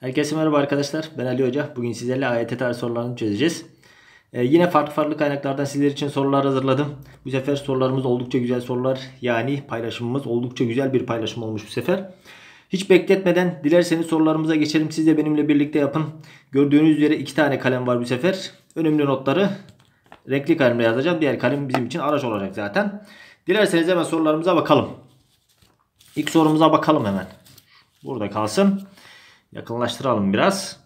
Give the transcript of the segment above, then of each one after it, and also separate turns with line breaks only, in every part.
Herkese merhaba arkadaşlar. Ben Ali Hoca. Bugün sizlerle AYT tarih sorularını çözeceğiz. Ee, yine farklı farklı kaynaklardan sizler için sorular hazırladım. Bu sefer sorularımız oldukça güzel sorular. Yani paylaşımımız oldukça güzel bir paylaşım olmuş bu sefer. Hiç bekletmeden dilerseniz sorularımıza geçelim. Siz de benimle birlikte yapın. Gördüğünüz üzere iki tane kalem var bu sefer. Önemli notları renkli kalemle yazacağım. Diğer kalem bizim için araç olacak zaten. Dilerseniz hemen sorularımıza bakalım. İlk sorumuza bakalım hemen. Burada kalsın. Yakınlaştıralım biraz.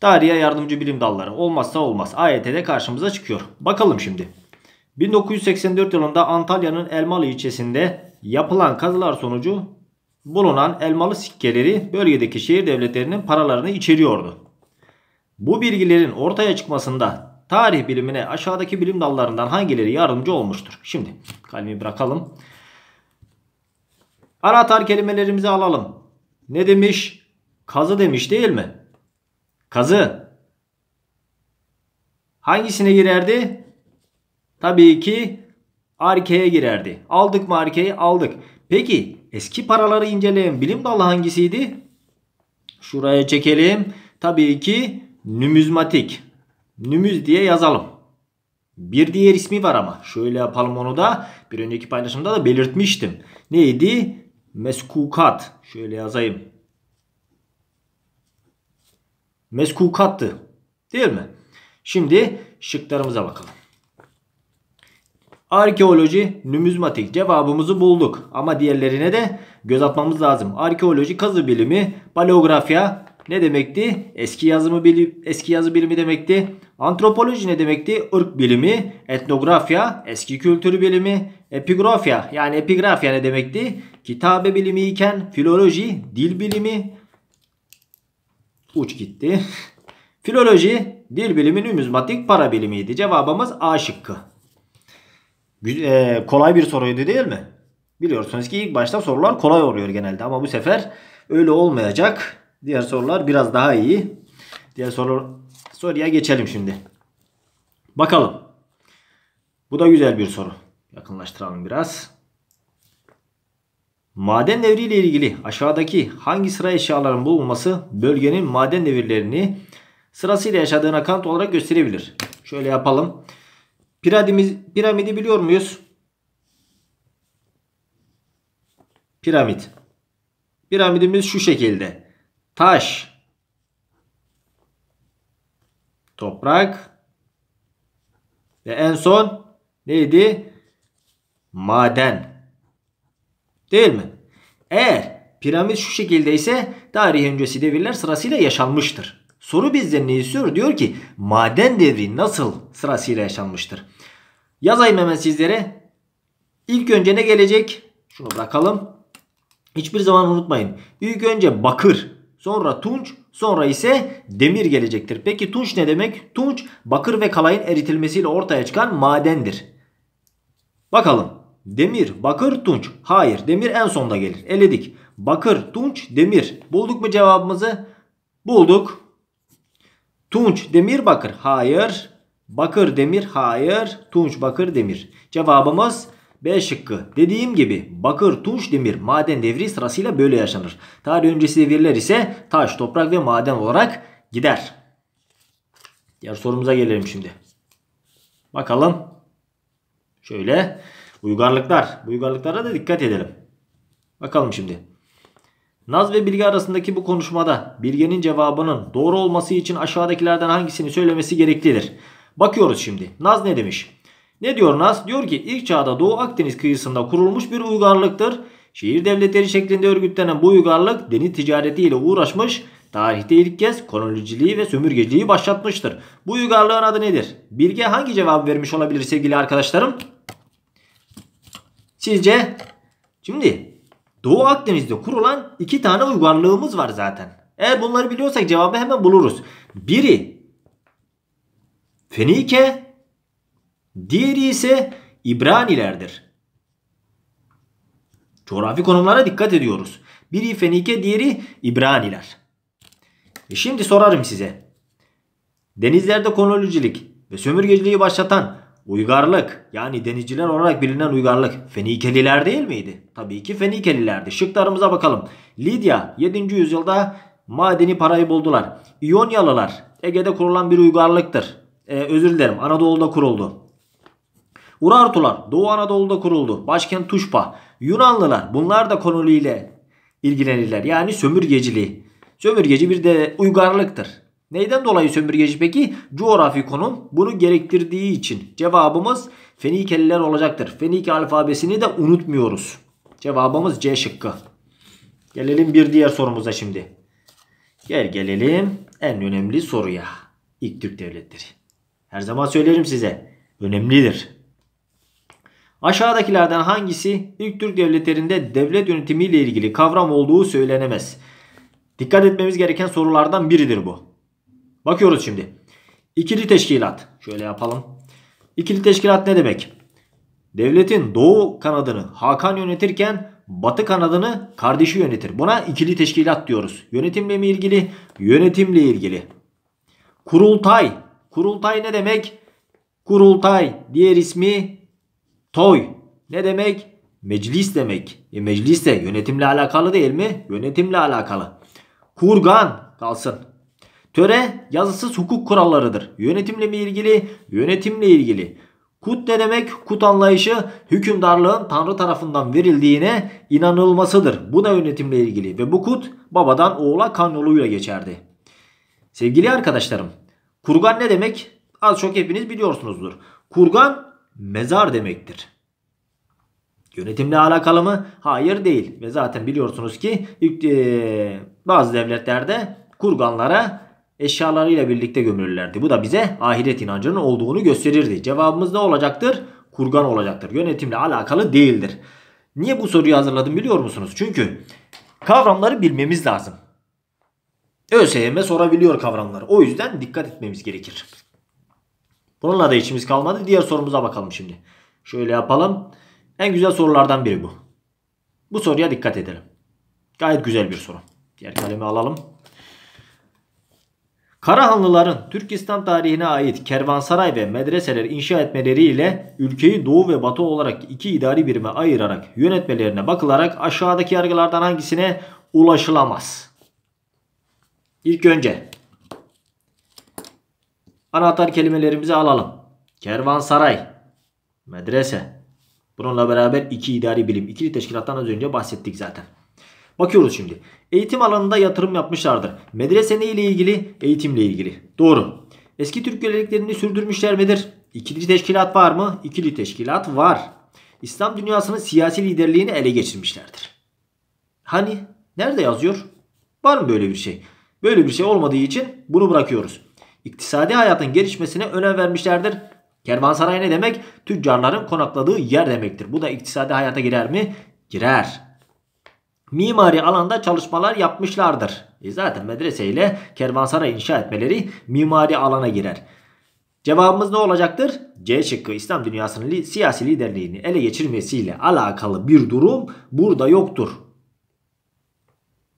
Tarihe yardımcı bilim dalları olmazsa olmaz. AYT'de karşımıza çıkıyor. Bakalım şimdi. 1984 yılında Antalya'nın Elmalı ilçesinde yapılan kazılar sonucu bulunan elmalı sikkeleri bölgedeki şehir devletlerinin paralarını içeriyordu. Bu bilgilerin ortaya çıkmasında tarih bilimine aşağıdaki bilim dallarından hangileri yardımcı olmuştur? Şimdi kalemi bırakalım. Anahtar kelimelerimizi alalım. Ne demiş? Kazı demiş değil mi? Kazı. Hangisine girerdi? Tabii ki arkeye girerdi. Aldık mı arkeyi? Aldık. Peki eski paraları inceleyen bilim dalı hangisiydi? Şuraya çekelim. Tabii ki numizmatik. Nümüz diye yazalım. Bir diğer ismi var ama. Şöyle yapalım onu da. Bir önceki paylaşımda da belirtmiştim. Neydi? Meskukat. Şöyle yazayım. Meskukattı. Değil mi? Şimdi şıklarımıza bakalım. Arkeoloji, numizmatik cevabımızı bulduk. Ama diğerlerine de göz atmamız lazım. Arkeoloji, kazı bilimi, paleografya ne demekti? Eski yazımı bilim, eski yazı bilimi demekti. Antropoloji ne demekti? Irk bilimi, etnografya, eski kültür bilimi, epigrafya yani epigrafya ne demekti? Kitabe bilimi iken filoloji, dil bilimi uç gitti. Filoloji, dil bilimi, numizmatik, para bilimiydi. Cevabımız A şıkkı. Ee, kolay bir soruydu değil mi? Biliyorsunuz ki ilk başta sorular kolay oluyor genelde ama bu sefer öyle olmayacak. Diğer sorular biraz daha iyi. Diğer soru, soruya geçelim şimdi. Bakalım. Bu da güzel bir soru. Yakınlaştıralım biraz. Maden devri ile ilgili aşağıdaki hangi sıra eşyaların bulunması bölgenin maden devirlerini sırasıyla yaşadığına kanıt olarak gösterebilir. Şöyle yapalım. Piramidimiz, piramidi biliyor muyuz? Piramit. Piramidimiz şu şekilde. Taş. Toprak. Ve en son neydi? Maden. Değil mi? Eğer piramit şu şekilde ise tarih öncesi devirler sırasıyla yaşanmıştır. Soru bizden ne istiyor? Diyor ki maden devri nasıl sırasıyla yaşanmıştır? Yazayım hemen sizlere. İlk önce ne gelecek? Şunu bırakalım. Hiçbir zaman unutmayın. İlk önce bakır, sonra tunç, sonra ise demir gelecektir. Peki tunç ne demek? Tunç bakır ve kalayın eritilmesiyle ortaya çıkan madendir. Bakalım. Demir, bakır, tunç. Hayır, demir en sonda gelir. Eledik. Bakır, tunç, demir. Bulduk mu cevabımızı? Bulduk. Tunç, demir, bakır. Hayır. Bakır, demir. Hayır. Tunç, bakır, demir. Cevabımız B şıkkı. Dediğim gibi bakır, tunç, demir maden devri sırasıyla böyle yaşanır. Tarih öncesi devirler ise taş, toprak ve maden olarak gider. Diğer sorumuza gelelim şimdi. Bakalım. Şöyle uygarlıklar. Bu uygarlıklara da dikkat edelim. Bakalım şimdi. Naz ve bilgi arasındaki bu konuşmada bilgenin cevabının doğru olması için aşağıdakilerden hangisini söylemesi gereklidir? Bakıyoruz şimdi. Naz ne demiş? Ne diyor Nas? Diyor ki ilk çağda Doğu Akdeniz kıyısında kurulmuş bir uygarlıktır. Şehir devletleri şeklinde örgütlenen bu uygarlık deniz ticaretiyle uğraşmış, tarihte ilk kez koloniciliği ve sömürgeciliği başlatmıştır. Bu uygarlığın adı nedir? Bilge hangi cevap vermiş olabilir sevgili arkadaşlarım? Sizce? Şimdi Doğu Akdeniz'de kurulan iki tane uygarlığımız var zaten. Eğer bunları biliyorsak cevabı hemen buluruz. Biri Fenike, Diğeri ise İbranilerdir. Coğrafi konumlara dikkat ediyoruz. Biri Fenike, diğeri İbraniler. E şimdi sorarım size. Denizlerde kolonicilik ve sömürgeciliği başlatan uygarlık yani denizciler olarak bilinen uygarlık Fenikeliler değil miydi? Tabii ki Fenikelilerdi. Şıklarımıza bakalım. Lidya 7. yüzyılda madeni parayı buldular. İyonyalılar Ege'de kurulan bir uygarlıktır. Ee, özür dilerim Anadolu'da kuruldu. Urartular Doğu Anadolu'da kuruldu. Başkent Tuşpa. Yunanlılar bunlar da konuyla ilgilenirler. Yani sömürgeciliği. Sömürgeci bir de uygarlıktır. Neyden dolayı sömürgeci peki? Coğrafi konum bunu gerektirdiği için. Cevabımız Fenikeliler olacaktır. Fenike alfabesini de unutmuyoruz. Cevabımız C şıkkı. Gelelim bir diğer sorumuza şimdi. Gel gelelim en önemli soruya. İlk Türk devletleri. Her zaman söylerim size. Önemlidir. Aşağıdakilerden hangisi ilk Türk devletlerinde devlet yönetimiyle ilgili kavram olduğu söylenemez. Dikkat etmemiz gereken sorulardan biridir bu. Bakıyoruz şimdi. İkili teşkilat. Şöyle yapalım. İkili teşkilat ne demek? Devletin doğu kanadını Hakan yönetirken batı kanadını kardeşi yönetir. Buna ikili teşkilat diyoruz. Yönetimle mi ilgili? Yönetimle ilgili. Kurultay. Kurultay ne demek? Kurultay. Diğer ismi toy. Ne demek? Meclis demek. E meclis de yönetimle alakalı değil mi? Yönetimle alakalı. Kurgan kalsın. Töre yazısız hukuk kurallarıdır. Yönetimle mi ilgili? Yönetimle ilgili. Kut ne demek? Kut anlayışı hükümdarlığın Tanrı tarafından verildiğine inanılmasıdır. Bu da yönetimle ilgili ve bu kut babadan oğula kan yoluyla geçerdi. Sevgili arkadaşlarım, kurgan ne demek? Az çok hepiniz biliyorsunuzdur. Kurgan mezar demektir. Yönetimle alakalı mı? Hayır değil. Ve zaten biliyorsunuz ki e, bazı devletlerde kurganlara eşyalarıyla birlikte gömülürlerdi. Bu da bize ahiret inancının olduğunu gösterirdi. Cevabımız ne olacaktır? Kurgan olacaktır. Yönetimle alakalı değildir. Niye bu soruyu hazırladım biliyor musunuz? Çünkü kavramları bilmemiz lazım. ÖSYM sorabiliyor kavramları. O yüzden dikkat etmemiz gerekir. Bununla da içimiz kalmadı. Diğer sorumuza bakalım şimdi. Şöyle yapalım. En güzel sorulardan biri bu. Bu soruya dikkat edelim. Gayet güzel bir soru. Diğer kalemi alalım. Karahanlıların Türk İslam tarihine ait kervansaray ve medreseler inşa etmeleriyle ülkeyi doğu ve batı olarak iki idari birime ayırarak yönetmelerine bakılarak aşağıdaki yargılardan hangisine ulaşılamaz? İlk önce anahtar kelimelerimizi alalım. Kervansaray, medrese. Bununla beraber iki idari bilim, ikili teşkilattan az önce bahsettik zaten. Bakıyoruz şimdi. Eğitim alanında yatırım yapmışlardır. Medrese ne ilgili? Eğitimle ilgili. Doğru. Eski Türk geleneklerini sürdürmüşler midir? İkili teşkilat var mı? İkili teşkilat var. İslam dünyasının siyasi liderliğini ele geçirmişlerdir. Hani? Nerede yazıyor? Var mı böyle bir şey? Böyle bir şey olmadığı için bunu bırakıyoruz. İktisadi hayatın gelişmesine önem vermişlerdir. Kervansaray ne demek? Tüccarların konakladığı yer demektir. Bu da iktisadi hayata girer mi? Girer mimari alanda çalışmalar yapmışlardır. E zaten medrese ile kervansaray inşa etmeleri mimari alana girer. Cevabımız ne olacaktır? C şıkkı İslam dünyasının li siyasi liderliğini ele geçirmesiyle alakalı bir durum burada yoktur.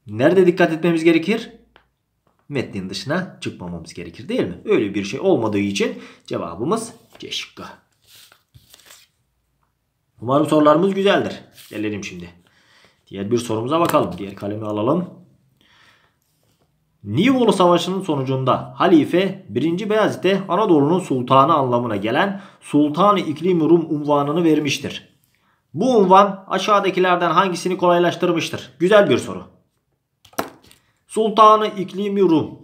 Nerede dikkat etmemiz gerekir? Metnin dışına çıkmamamız gerekir değil mi? Öyle bir şey olmadığı için cevabımız C şıkkı. Umarım sorularımız güzeldir. Gelelim şimdi. Diğer bir sorumuza bakalım. Diğer kalemi alalım. Nivolu Savaşı'nın sonucunda Halife 1. Beyazıt'e Anadolu'nun sultanı anlamına gelen Sultan-ı İklim Rum unvanını vermiştir. Bu unvan aşağıdakilerden hangisini kolaylaştırmıştır? Güzel bir soru. Sultanı İklimi Rum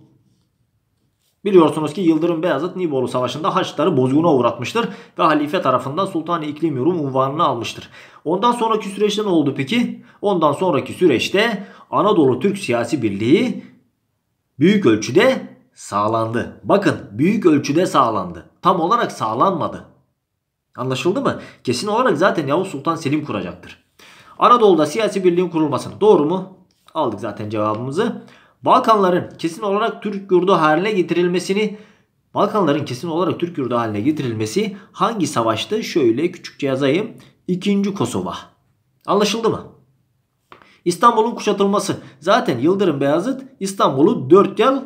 Biliyorsunuz ki Yıldırım Beyazıt Nibolu Savaşı'nda Haçlıları bozguna uğratmıştır ve halife tarafından Sultan-ı İklim Rum unvanını almıştır. Ondan sonraki süreçte ne oldu peki? Ondan sonraki süreçte Anadolu Türk Siyasi Birliği büyük ölçüde sağlandı. Bakın büyük ölçüde sağlandı. Tam olarak sağlanmadı. Anlaşıldı mı? Kesin olarak zaten Yavuz Sultan Selim kuracaktır. Anadolu'da siyasi birliğin kurulmasını doğru mu? Aldık zaten cevabımızı. Balkanların kesin olarak Türk yurdu haline getirilmesini Balkanların kesin olarak Türk yurdu haline getirilmesi hangi savaştı? Şöyle küçükçe yazayım. İkinci Kosova. Anlaşıldı mı? İstanbul'un kuşatılması. Zaten Yıldırım Beyazıt İstanbul'u 4 yıl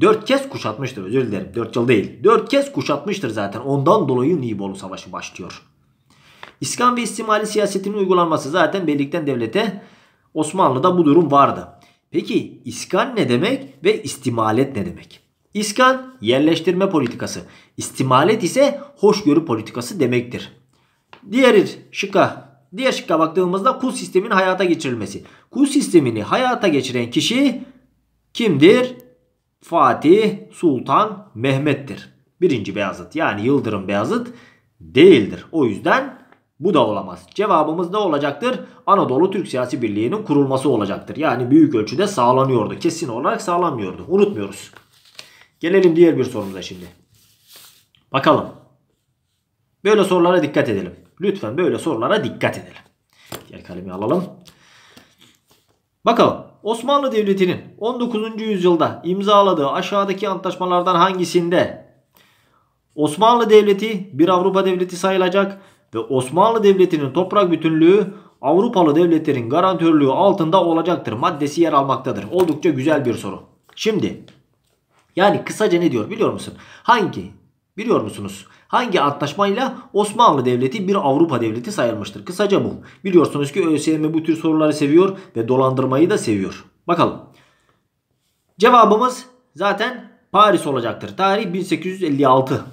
4 kez kuşatmıştır. Özür dilerim. 4 yıl değil. 4 kez kuşatmıştır zaten. Ondan dolayı Nibolu Savaşı başlıyor. İskan ve istimali siyasetinin uygulanması zaten beylikten devlete Osmanlı'da bu durum vardı. Peki iskan ne demek ve istimalet ne demek? İskan yerleştirme politikası. İstimalet ise hoşgörü politikası demektir. Diğer şıkka, diğer şıkka baktığımızda kul sistemin hayata geçirilmesi. Kul sistemini hayata geçiren kişi kimdir? Fatih Sultan Mehmet'tir. Birinci Beyazıt yani Yıldırım Beyazıt değildir. O yüzden bu da olamaz. Cevabımız ne olacaktır? Anadolu Türk Siyasi Birliği'nin kurulması olacaktır. Yani büyük ölçüde sağlanıyordu. Kesin olarak sağlanmıyordu. Unutmuyoruz. Gelelim diğer bir sorumuza şimdi. Bakalım. Böyle sorulara dikkat edelim. Lütfen böyle sorulara dikkat edelim. Diğer kalemi alalım. Bakalım. Osmanlı Devleti'nin 19. yüzyılda imzaladığı aşağıdaki antlaşmalardan hangisinde Osmanlı Devleti bir Avrupa devleti sayılacak ve Osmanlı Devleti'nin toprak bütünlüğü Avrupalı devletlerin garantörlüğü altında olacaktır. Maddesi yer almaktadır. Oldukça güzel bir soru. Şimdi yani kısaca ne diyor biliyor musun? Hangi? Biliyor musunuz? Hangi antlaşmayla Osmanlı Devleti bir Avrupa Devleti sayılmıştır? Kısaca bu. Biliyorsunuz ki ÖSYM bu tür soruları seviyor ve dolandırmayı da seviyor. Bakalım. Cevabımız zaten Paris olacaktır. Tarih 1856.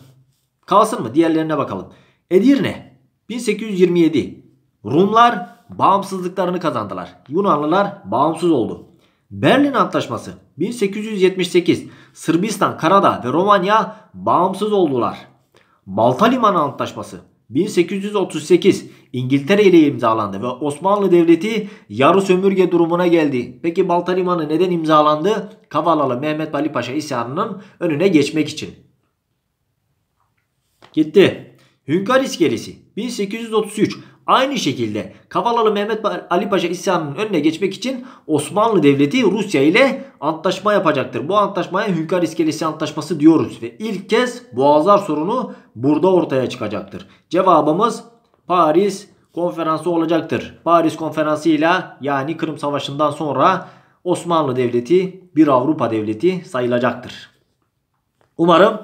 Kalsın mı? Diğerlerine bakalım. Edirne 1827. Rumlar bağımsızlıklarını kazandılar. Yunanlılar bağımsız oldu. Berlin Antlaşması 1878 Sırbistan, Karadağ ve Romanya bağımsız oldular. Balta Limanı Antlaşması 1838 İngiltere ile imzalandı ve Osmanlı Devleti yarı sömürge durumuna geldi. Peki Balta Limanı neden imzalandı? Kavalalı Mehmet Ali Paşa isyanının önüne geçmek için. Gitti. Hünkar iskelesi 1833 Aynı şekilde Kavalalı Mehmet Ali Paşa isyanının önüne geçmek için Osmanlı Devleti Rusya ile antlaşma yapacaktır. Bu antlaşmaya Hünkar İskelesi Antlaşması diyoruz ve ilk kez Boğazlar sorunu burada ortaya çıkacaktır. Cevabımız Paris konferansı olacaktır. Paris konferansı ile yani Kırım Savaşı'ndan sonra Osmanlı Devleti bir Avrupa Devleti sayılacaktır. Umarım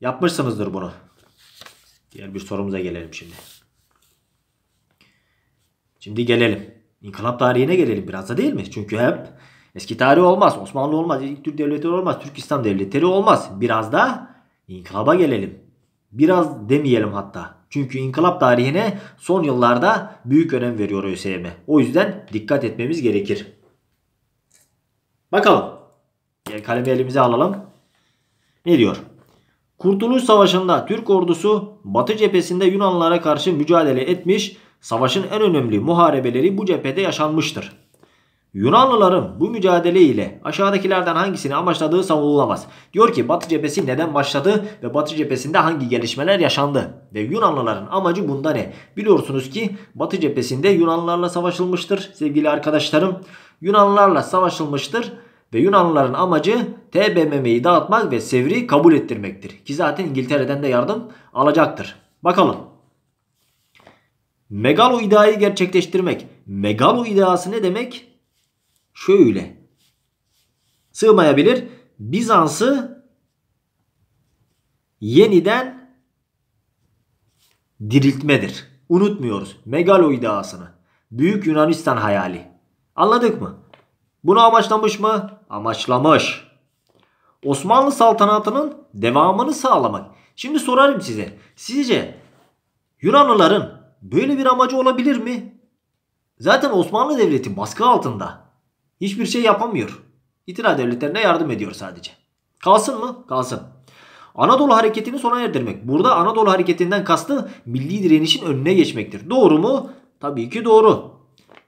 yapmışsınızdır bunu. Diğer bir sorumuza gelelim şimdi. Şimdi gelelim. İnkılap tarihine gelelim biraz da değil mi? Çünkü hep eski tarih olmaz. Osmanlı olmaz. İlk Türk devletleri olmaz. Türkistan devletleri olmaz. Biraz da inkılaba gelelim. Biraz demeyelim hatta. Çünkü inkılap tarihine son yıllarda büyük önem veriyor ÖSYM. O yüzden dikkat etmemiz gerekir. Bakalım. Gel kalemi elimize alalım. Ne diyor? Kurtuluş Savaşı'nda Türk ordusu Batı cephesinde Yunanlılara karşı mücadele etmiş Savaşın en önemli muharebeleri bu cephede yaşanmıştır. Yunanlıların bu mücadele ile aşağıdakilerden hangisini amaçladığı savunulamaz. Diyor ki Batı cephesi neden başladı ve Batı cephesinde hangi gelişmeler yaşandı? Ve Yunanlıların amacı bunda ne? Biliyorsunuz ki Batı cephesinde Yunanlılarla savaşılmıştır sevgili arkadaşlarım. Yunanlılarla savaşılmıştır ve Yunanlıların amacı TBMM'yi dağıtmak ve Sevr'i kabul ettirmektir. Ki zaten İngiltere'den de yardım alacaktır. Bakalım. Megalo ideayı gerçekleştirmek. Megalo ideası ne demek? Şöyle. Sığmayabilir. Bizans'ı yeniden diriltmedir. Unutmuyoruz. Megalo ideasını. Büyük Yunanistan hayali. Anladık mı? Bunu amaçlamış mı? Amaçlamış. Osmanlı saltanatının devamını sağlamak. Şimdi sorarım size. Sizce Yunanlıların Böyle bir amacı olabilir mi? Zaten Osmanlı Devleti baskı altında. Hiçbir şey yapamıyor. İtila devletlerine yardım ediyor sadece. Kalsın mı? Kalsın. Anadolu hareketini sona erdirmek. Burada Anadolu hareketinden kastı milli direnişin önüne geçmektir. Doğru mu? Tabii ki doğru.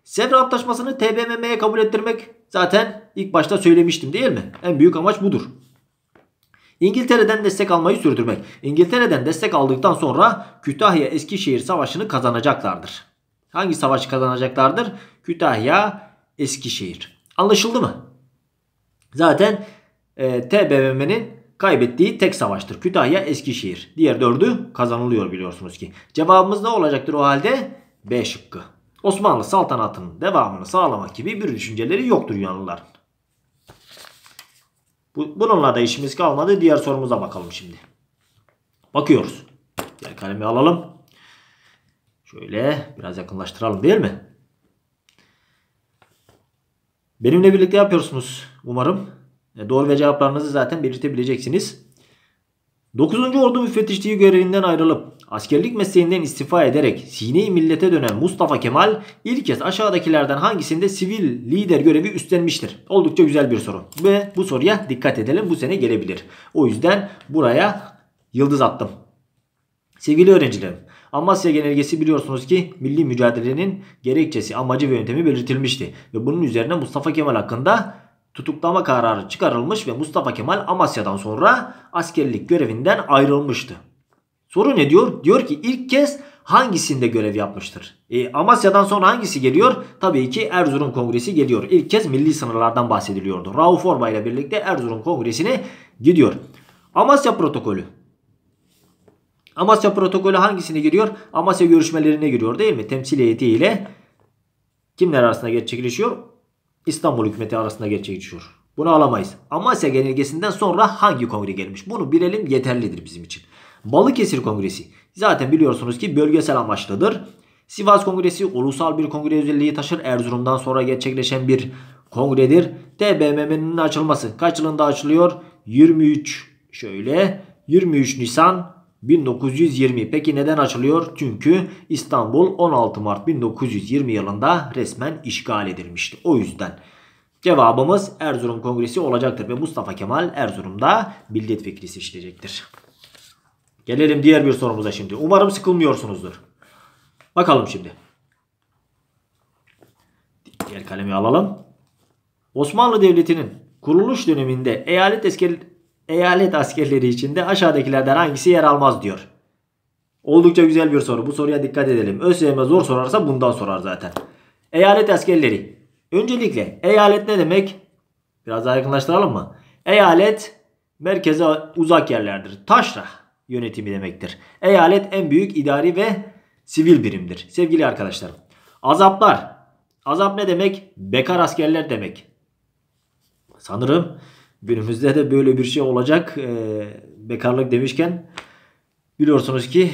Sevr Antlaşması'nı TBMM'ye kabul ettirmek zaten ilk başta söylemiştim değil mi? En büyük amaç budur. İngiltere'den destek almayı sürdürmek. İngiltere'den destek aldıktan sonra Kütahya Eskişehir Savaşı'nı kazanacaklardır. Hangi savaş kazanacaklardır? Kütahya Eskişehir. Anlaşıldı mı? Zaten e, TBMM'nin kaybettiği tek savaştır. Kütahya Eskişehir. Diğer dördü kazanılıyor biliyorsunuz ki. Cevabımız ne olacaktır o halde? B şıkkı. Osmanlı saltanatının devamını sağlamak gibi bir düşünceleri yoktur Yunanlıların. Bu, bununla da işimiz kalmadı. Diğer sorumuza bakalım şimdi. Bakıyoruz. Diğer kalemi alalım. Şöyle biraz yakınlaştıralım değil mi? Benimle birlikte yapıyorsunuz umarım. E, doğru ve cevaplarınızı zaten belirtebileceksiniz. 9. Ordu müfettişliği görevinden ayrılıp askerlik mesleğinden istifa ederek sine millete dönen Mustafa Kemal ilk kez aşağıdakilerden hangisinde sivil lider görevi üstlenmiştir? Oldukça güzel bir soru. Ve bu soruya dikkat edelim bu sene gelebilir. O yüzden buraya yıldız attım. Sevgili öğrencilerim, Amasya Genelgesi biliyorsunuz ki milli mücadelenin gerekçesi, amacı ve yöntemi belirtilmişti. Ve bunun üzerine Mustafa Kemal hakkında tutuklama kararı çıkarılmış ve Mustafa Kemal Amasya'dan sonra askerlik görevinden ayrılmıştı. Soru ne diyor? Diyor ki ilk kez hangisinde görev yapmıştır? E, Amasya'dan sonra hangisi geliyor? Tabii ki Erzurum Kongresi geliyor. İlk kez milli sınırlardan bahsediliyordu. Rauf Orbay ile birlikte Erzurum Kongresi'ne gidiyor. Amasya Protokolü. Amasya Protokolü hangisine giriyor? Amasya görüşmelerine giriyor değil mi? Temsil heyeti ile kimler arasında gerçekleşiyor? İstanbul hükümeti arasında gerçekleşiyor. Bunu alamayız. Amasya genelgesinden sonra hangi kongre gelmiş? Bunu bilelim yeterlidir bizim için. Balıkesir Kongresi. Zaten biliyorsunuz ki bölgesel amaçlıdır. Sivas Kongresi ulusal bir kongre özelliği taşır. Erzurum'dan sonra gerçekleşen bir kongredir. TBMM'nin açılması kaç yılında açılıyor? 23 şöyle 23 Nisan 1920. Peki neden açılıyor? Çünkü İstanbul 16 Mart 1920 yılında resmen işgal edilmişti. O yüzden cevabımız Erzurum Kongresi olacaktır ve Mustafa Kemal Erzurum'da milletvekili seçilecektir. Gelelim diğer bir sorumuza şimdi. Umarım sıkılmıyorsunuzdur. Bakalım şimdi. Diğer kalemi alalım. Osmanlı Devleti'nin kuruluş döneminde eyalet asker, eyalet askerleri içinde aşağıdakilerden hangisi yer almaz diyor. Oldukça güzel bir soru. Bu soruya dikkat edelim. ÖSYM zor sorarsa bundan sorar zaten. Eyalet askerleri. Öncelikle eyalet ne demek? Biraz daha yakınlaştıralım mı? Eyalet merkeze uzak yerlerdir. Taşra yönetimi demektir. Eyalet en büyük idari ve sivil birimdir. Sevgili arkadaşlarım. Azaplar. Azap ne demek? Bekar askerler demek. Sanırım günümüzde de böyle bir şey olacak. Ee, bekarlık demişken biliyorsunuz ki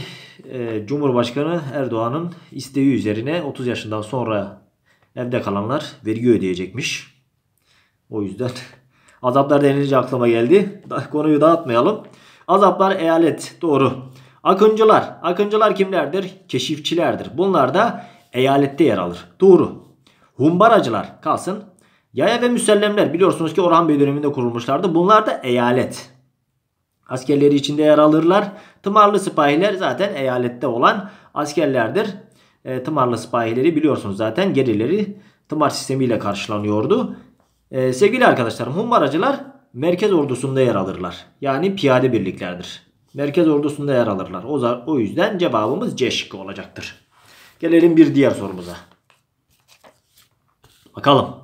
e, Cumhurbaşkanı Erdoğan'ın isteği üzerine 30 yaşından sonra evde kalanlar vergi ödeyecekmiş. O yüzden azaplar denilince aklıma geldi. Konuyu dağıtmayalım. Azaplar eyalet doğru. Akıncılar. Akıncılar kimlerdir? Keşifçilerdir. Bunlar da eyalette yer alır. Doğru. Humbaracılar kalsın. Yaya ve müsellemler biliyorsunuz ki Orhan Bey döneminde kurulmuşlardı. Bunlar da eyalet. Askerleri içinde yer alırlar. Tımarlı sipahiler zaten eyalette olan askerlerdir. E, tımarlı sipahileri biliyorsunuz zaten gerileri tımar sistemiyle karşılanıyordu. E, sevgili arkadaşlarım humbaracılar merkez ordusunda yer alırlar. Yani piyade birliklerdir. Merkez ordusunda yer alırlar. O, o yüzden cevabımız C şıkkı olacaktır. Gelelim bir diğer sorumuza. Bakalım.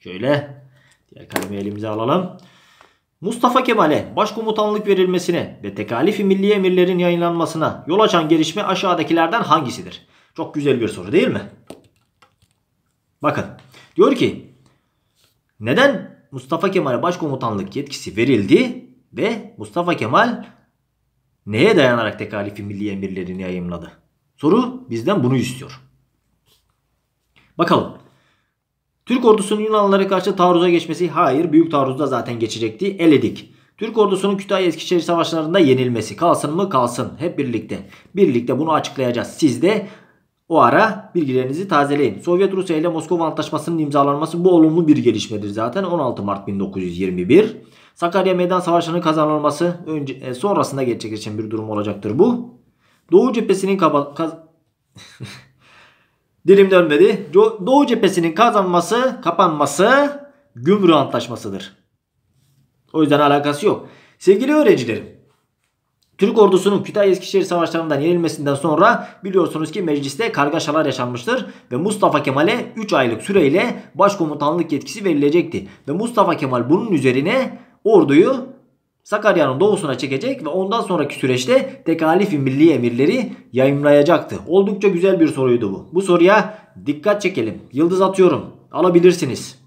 Şöyle diğer kalemi elimize alalım. Mustafa Kemal'e başkomutanlık verilmesine ve tekalifi milli emirlerin yayınlanmasına yol açan gelişme aşağıdakilerden hangisidir? Çok güzel bir soru değil mi? Bakın diyor ki neden Mustafa Kemal'e başkomutanlık yetkisi verildi ve Mustafa Kemal neye dayanarak tekalifi milli emirlerini yayımladı? Soru bizden bunu istiyor. Bakalım. Türk ordusunun Yunanlılara karşı taarruza geçmesi hayır büyük taarruzda zaten geçecekti. Eledik. Türk ordusunun Kütahya Eskişehir savaşlarında yenilmesi kalsın mı kalsın hep birlikte. Birlikte bunu açıklayacağız. Siz de o ara bilgilerinizi tazeleyin. Sovyet Rusya ile Moskova Antlaşması'nın imzalanması bu olumlu bir gelişmedir zaten. 16 Mart 1921. Sakarya Meydan Savaşı'nın kazanılması önce, e, sonrasında gerçekleşen bir durum olacaktır bu. Doğu cephesinin kaba. Dilim dönmedi. Doğu cephesinin kazanması, kapanması Gümrük Antlaşması'dır. O yüzden alakası yok. Sevgili öğrencilerim, Türk ordusunun Kütahya Eskişehir savaşlarından yenilmesinden sonra biliyorsunuz ki mecliste kargaşalar yaşanmıştır ve Mustafa Kemal'e 3 aylık süreyle başkomutanlık yetkisi verilecekti. Ve Mustafa Kemal bunun üzerine orduyu Sakarya'nın doğusuna çekecek ve ondan sonraki süreçte tekalifi milli emirleri yayınlayacaktı. Oldukça güzel bir soruydu bu. Bu soruya dikkat çekelim. Yıldız atıyorum. Alabilirsiniz.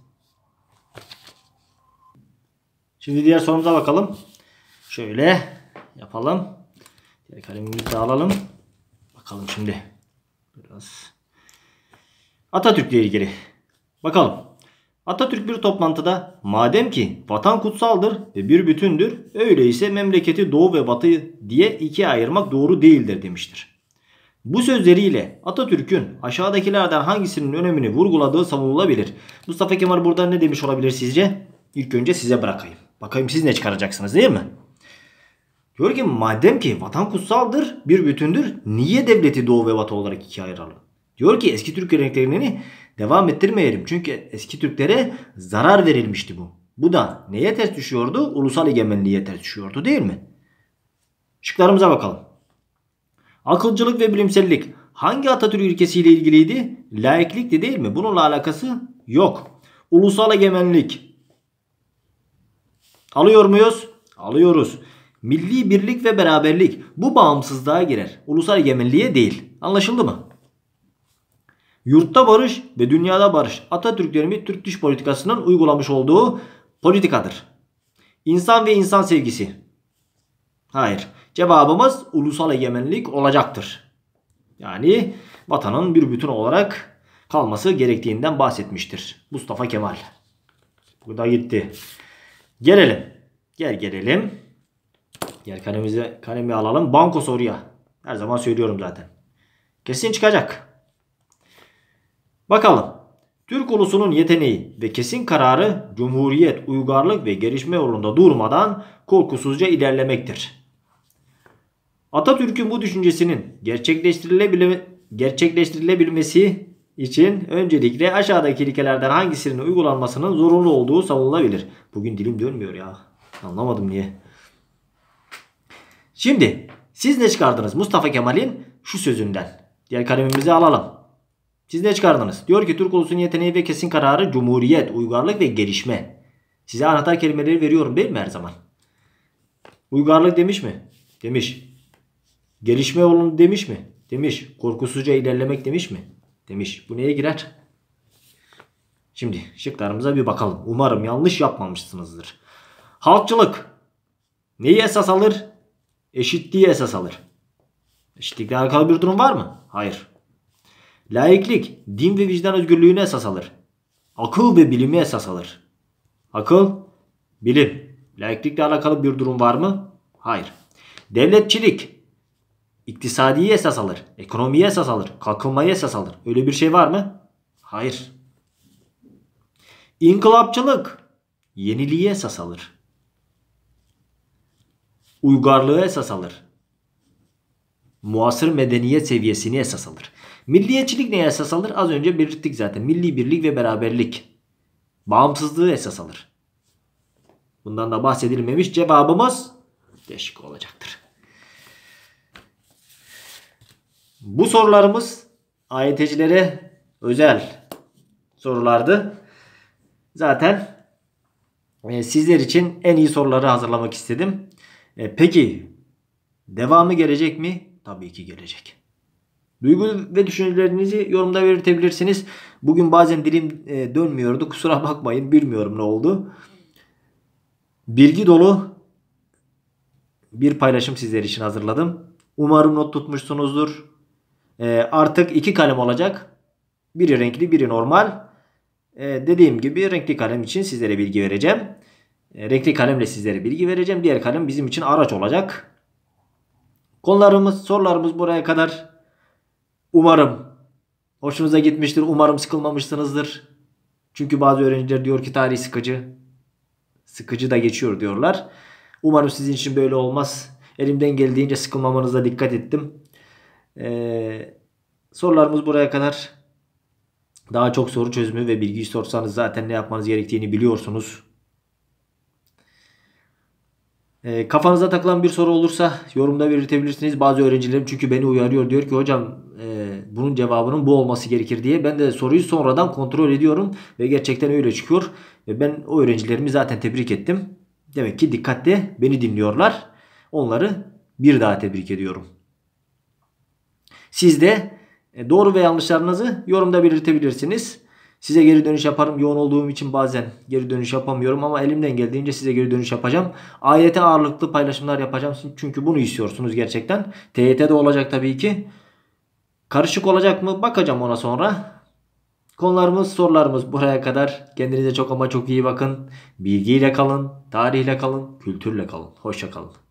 Şimdi diğer sorumuza bakalım. Şöyle yapalım. Diğer kalemimizi de alalım. Bakalım şimdi. Biraz Atatürk ile ilgili. Bakalım. Atatürk bir toplantıda madem ki vatan kutsaldır ve bir bütündür öyleyse memleketi doğu ve batı diye ikiye ayırmak doğru değildir demiştir. Bu sözleriyle Atatürk'ün aşağıdakilerden hangisinin önemini vurguladığı savunulabilir. Mustafa Kemal burada ne demiş olabilir sizce? İlk önce size bırakayım. Bakayım siz ne çıkaracaksınız değil mi? Diyor ki madem ki vatan kutsaldır, bir bütündür, niye devleti doğu ve batı olarak ikiye ayıralım? Diyor ki eski Türk geleneklerini devam ettirmeyelim. Çünkü eski Türklere zarar verilmişti bu. Bu da neye ters düşüyordu? Ulusal egemenliğe ters düşüyordu değil mi? Şıklarımıza bakalım. Akılcılık ve bilimsellik hangi Atatürk ülkesiyle ilgiliydi? Laiklikti değil mi? Bununla alakası yok. Ulusal egemenlik. Alıyor muyuz? Alıyoruz. Milli birlik ve beraberlik bu bağımsızlığa girer. Ulusal egemenliğe değil. Anlaşıldı mı? Yurtta barış ve dünyada barış Atatürk dönemi Türk dış politikasının uygulamış olduğu politikadır. İnsan ve insan sevgisi. Hayır. Cevabımız ulusal egemenlik olacaktır. Yani vatanın bir bütün olarak kalması gerektiğinden bahsetmiştir. Mustafa Kemal. Bu da gitti. Gelelim. Gel gelelim. Gel kalemizi kalemi alalım. Banko soruya. Her zaman söylüyorum zaten. Kesin çıkacak. Bakalım. Türk ulusunun yeteneği ve kesin kararı cumhuriyet, uygarlık ve gelişme yolunda durmadan korkusuzca ilerlemektir. Atatürk'ün bu düşüncesinin gerçekleştirilebilme, gerçekleştirilebilmesi için öncelikle aşağıdaki ilkelerden hangisinin uygulanmasının zorunlu olduğu savunulabilir. Bugün dilim dönmüyor ya. Anlamadım niye. Şimdi siz ne çıkardınız Mustafa Kemal'in şu sözünden? Diğer kalemimizi alalım. Siz ne çıkardınız? Diyor ki Türk ulusunun yeteneği ve kesin kararı cumhuriyet, uygarlık ve gelişme. Size anahtar kelimeleri veriyorum değil mi her zaman? Uygarlık demiş mi? Demiş. Gelişme yolunu demiş mi? Demiş. Korkusuzca ilerlemek demiş mi? Demiş. Bu neye girer? Şimdi şıklarımıza bir bakalım. Umarım yanlış yapmamışsınızdır. Halkçılık. Neyi esas alır? Eşitliği esas alır. Eşitlikle alakalı bir durum var mı? Hayır. Laiklik din ve vicdan özgürlüğünü esas alır. Akıl ve bilimi esas alır. Akıl, bilim. Laiklikle alakalı bir durum var mı? Hayır. Devletçilik iktisadiyi esas alır. Ekonomiyi esas alır. Kalkınmayı esas alır. Öyle bir şey var mı? Hayır. İnkılapçılık yeniliği esas alır. Uygarlığı esas alır. Muasır medeniyet seviyesini esas alır. Milliyetçilik neye esas alır? Az önce belirttik zaten. Milli birlik ve beraberlik. Bağımsızlığı esas alır. Bundan da bahsedilmemiş. Cevabımız değişik olacaktır. Bu sorularımız AYT'cilere özel sorulardı. Zaten e, sizler için en iyi soruları hazırlamak istedim. E, peki devamı gelecek mi? Tabii ki gelecek. Duygu ve düşüncelerinizi yorumda belirtebilirsiniz. Bugün bazen dilim e, dönmüyordu. Kusura bakmayın. Bilmiyorum ne oldu. Bilgi dolu bir paylaşım sizler için hazırladım. Umarım not tutmuşsunuzdur. E, artık iki kalem olacak. Biri renkli, biri normal. E, dediğim gibi renkli kalem için sizlere bilgi vereceğim. E, renkli kalemle sizlere bilgi vereceğim. Diğer kalem bizim için araç olacak. Konularımız, sorularımız buraya kadar. Umarım hoşunuza gitmiştir. Umarım sıkılmamışsınızdır. Çünkü bazı öğrenciler diyor ki tarih sıkıcı. Sıkıcı da geçiyor diyorlar. Umarım sizin için böyle olmaz. Elimden geldiğince sıkılmamanıza dikkat ettim. Ee, sorularımız buraya kadar. Daha çok soru çözümü ve bilgi sorsanız zaten ne yapmanız gerektiğini biliyorsunuz. E, kafanıza takılan bir soru olursa yorumda belirtebilirsiniz. Bazı öğrencilerim çünkü beni uyarıyor. Diyor ki hocam e, bunun cevabının bu olması gerekir diye. Ben de soruyu sonradan kontrol ediyorum. Ve gerçekten öyle çıkıyor. Ve ben o öğrencilerimi zaten tebrik ettim. Demek ki dikkatli beni dinliyorlar. Onları bir daha tebrik ediyorum. Siz de e, doğru ve yanlışlarınızı yorumda belirtebilirsiniz. Size geri dönüş yaparım. Yoğun olduğum için bazen geri dönüş yapamıyorum ama elimden geldiğince size geri dönüş yapacağım. AYT ağırlıklı paylaşımlar yapacağım. Çünkü bunu istiyorsunuz gerçekten. TYT de olacak tabii ki. Karışık olacak mı? Bakacağım ona sonra. Konularımız, sorularımız buraya kadar. Kendinize çok ama çok iyi bakın. Bilgiyle kalın, tarihle kalın, kültürle kalın. Hoşça kalın.